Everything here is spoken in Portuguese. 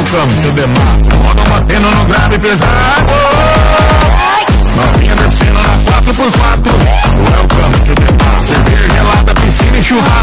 Welcome to the map. Roda batendo no grave pesado. Novinha descendo na 4x4. Welcome to the map. Cerveja gelada, piscina e churrasco.